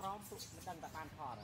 ក្រមពួកមិនដឹងតែបានថត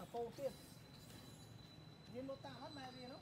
អាពោទៀតមានម៉ូតាអត់ម៉ែវានោះ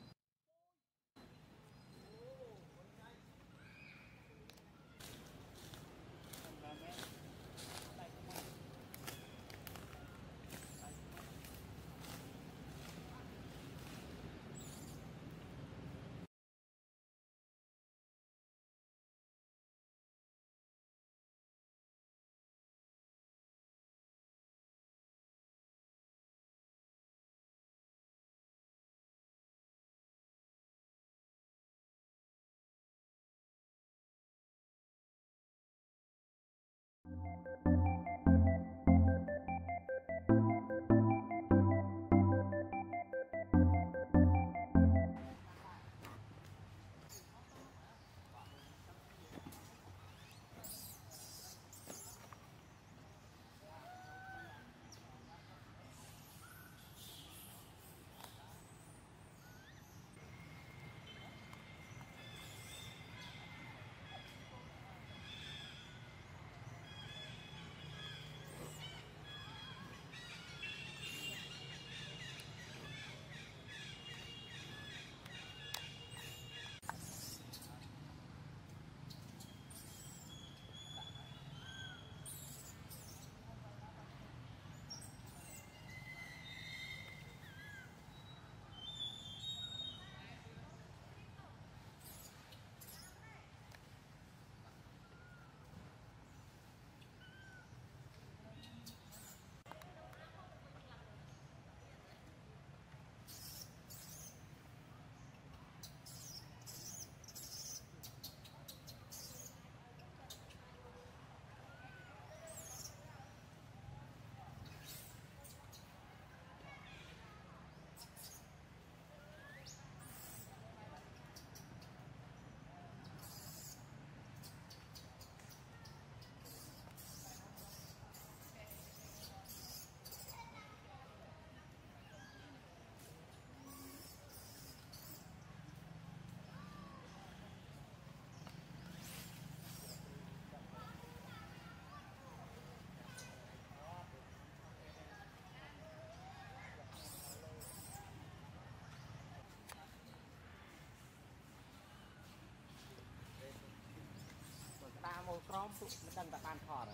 ក្រមពុកមិនដឹងតែបានថត